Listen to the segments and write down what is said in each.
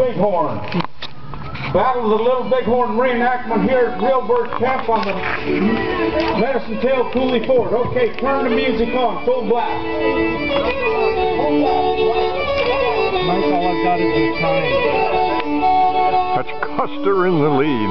Bighorn. Battle of the Little Bighorn reenactment here at Real Bird Camp on the Medicine Tail Coulee Ford. Okay, turn the music on, full blast. Mike, all I've got is the time. That's Custer in the lead.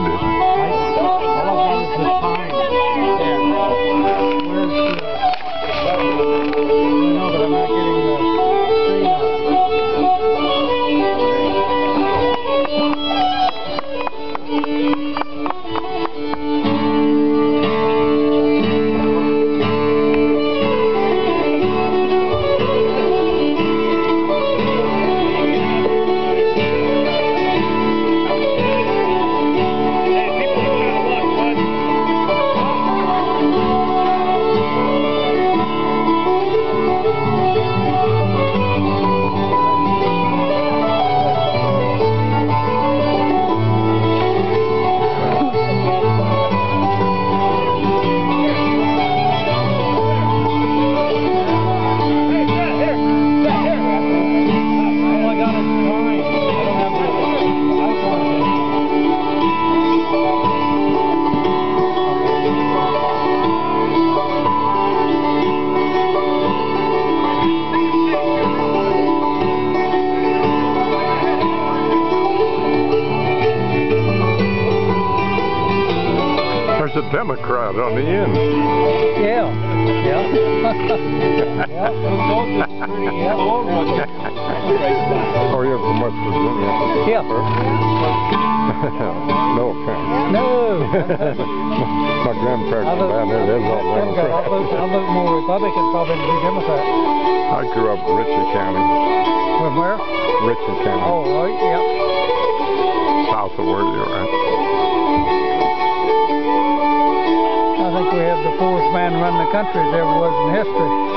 A Democrat on the end. Yeah. Yeah. yeah. Are oh, you're from West Virginia. Yeah. no offense. No. My grandparents were down there. They was all Democrat. I'll vote. I'll vote more Republican probably than Democrat. I grew up in Ritchie County. From where? Ritchie County. Oh, right. Yeah. South of where you're at. Man running the country as ever was in history.